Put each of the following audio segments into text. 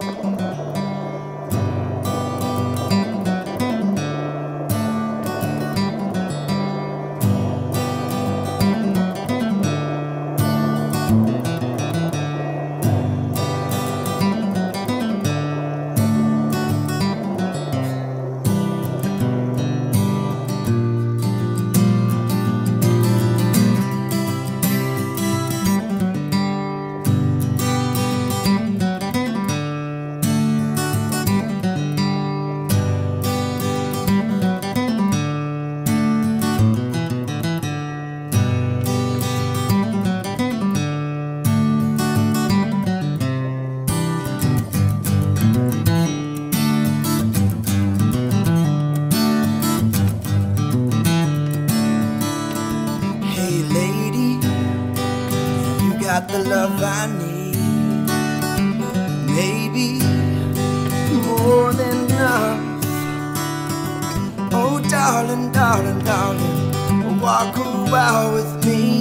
Música Hey lady, you got the love I need. Maybe more than enough. Oh darling, darling, darling, walk a while with me.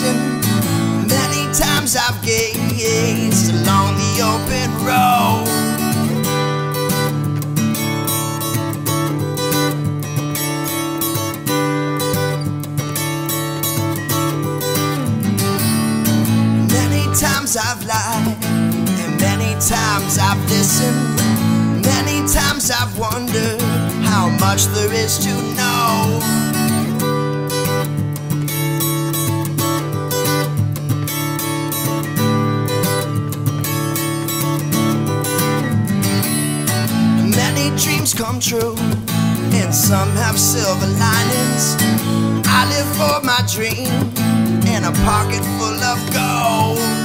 Many times I've gazed along the open road. Many times I've lied, and many times I've listened. Many times I've wondered how much there is to know. Come true, and some have silver linings. I live for my dream in a pocket full of gold.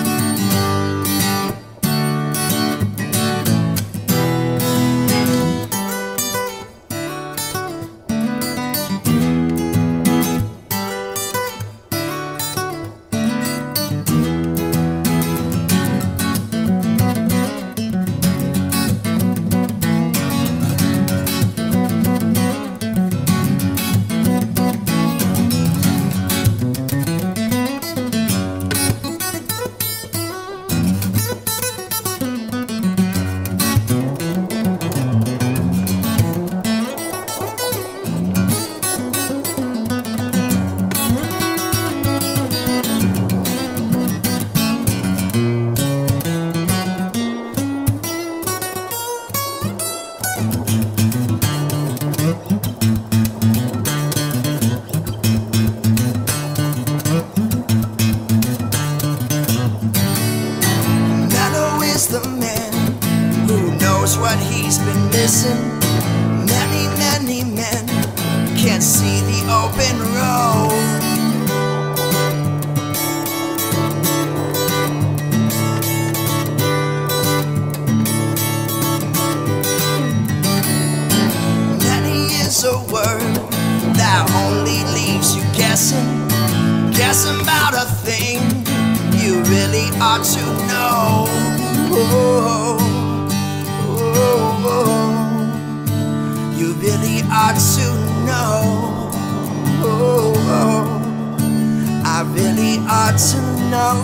Can't see the open road. Many is a word that only leaves you guessing, guessing about a thing you really ought to know. Really ought to know.